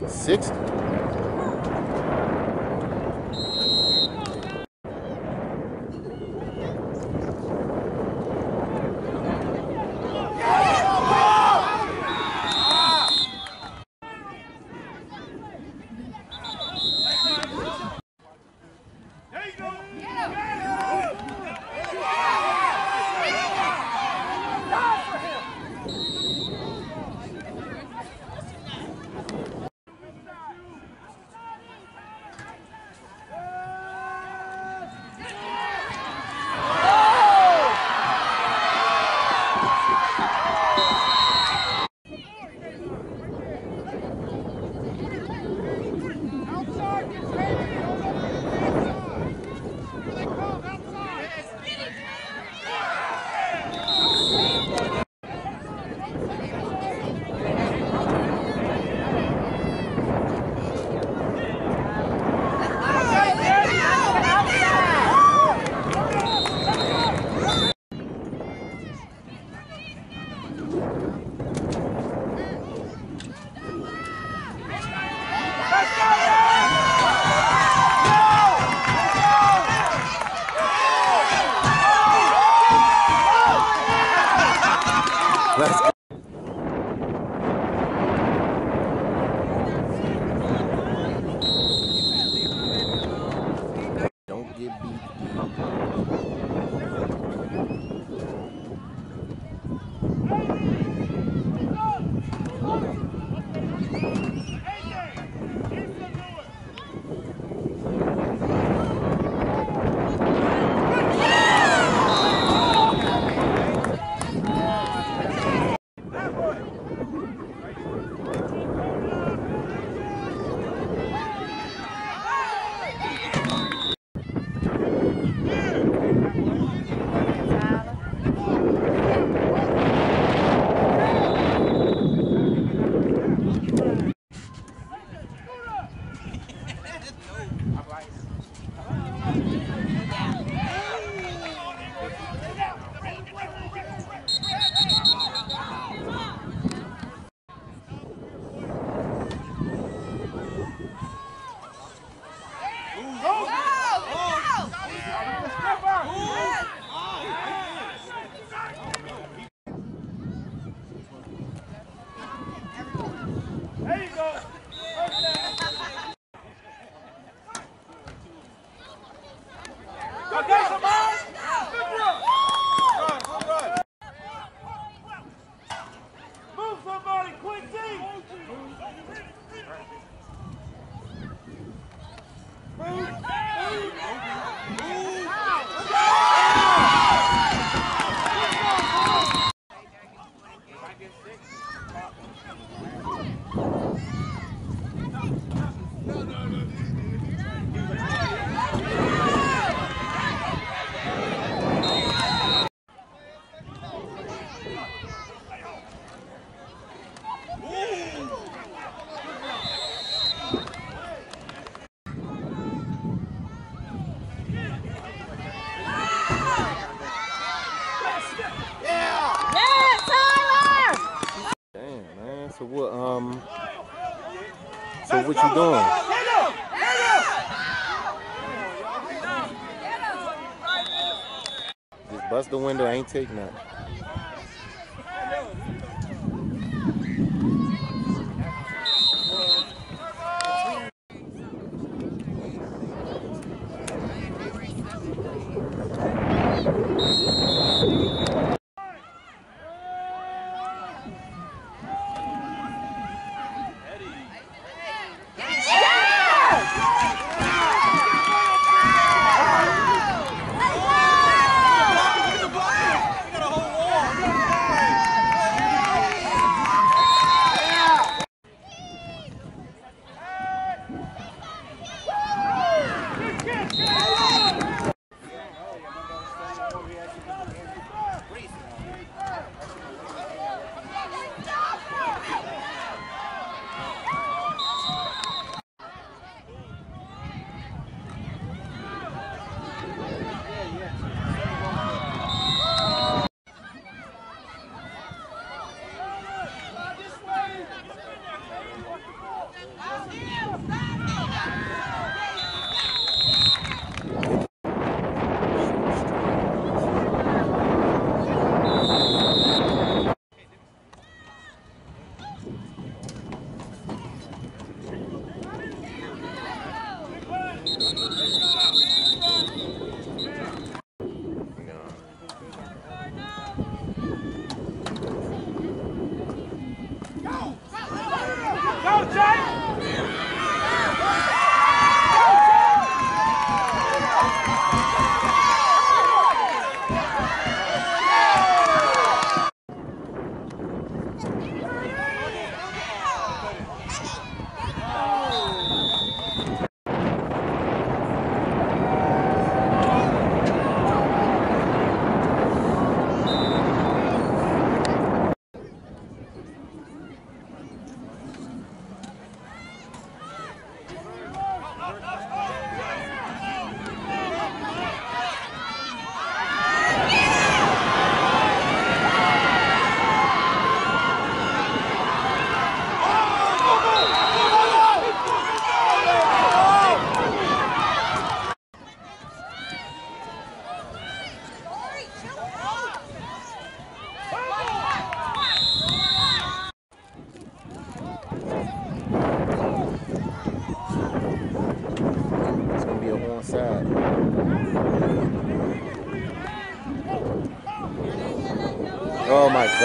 like 60. Y'all got somebody? You doing? Just bust the window. Ain't take nothing.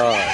God.